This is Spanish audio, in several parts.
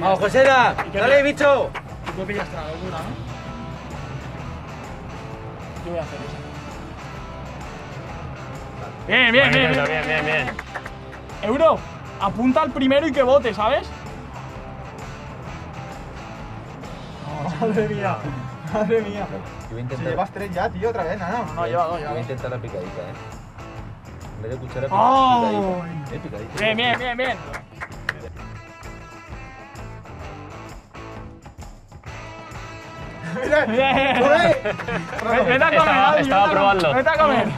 Vamos, Josera. Dale, bicho. Tú pillaste la locura, ¿no? Yo voy a hacer eso. Bien, bien, bien, bien. bien, bien, bien. Euro, apunta al primero y que vote, ¿sabes? Madre mía. Madre mía. Yo voy a Si intentar, llevas tres ya, tío, otra vez, nada. No, lleva dos, yo lleva voy a intentar la picadita, eh. En vez de cuchara, ¡Ay! picadita. Eh, picadita. Bien, bien, bien, bien. Mira, Vete a comer, Estaba- probando. Vete a comer.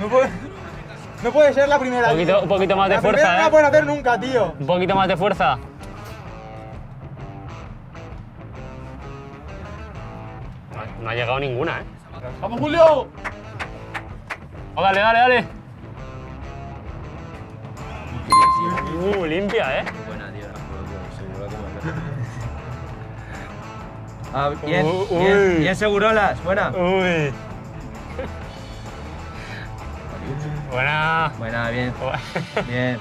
No puede, no puede ser la primera. Un poquito, un poquito más de la primera fuerza, no la ¿eh? puedes hacer nunca, tío. Un poquito más de fuerza. No ha- No ha llegado ninguna, ¿eh? ¡Vamos, Julio! Oh, dale, dale, dale. Uh, limpia, ¿eh? Buena, tío. Ah, bien, Uy. bien, bien segurolas, buena. Uy. Buena. Buena, bien, bien.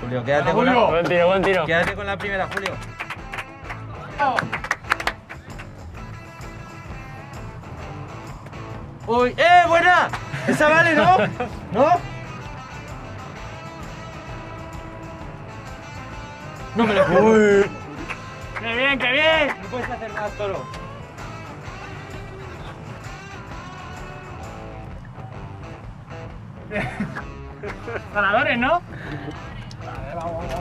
Julio, quédate Buena, con la, Julio. Buen tiro, buen tiro. quédate con la primera, Julio. Uy, ¡eh, buena! Esa vale, ¿no? ¿No? No me lo puedo. ¡Qué bien, qué bien! No puedes hacer más, toro. Ganadores, ¿no? Vale, vamos, vamos.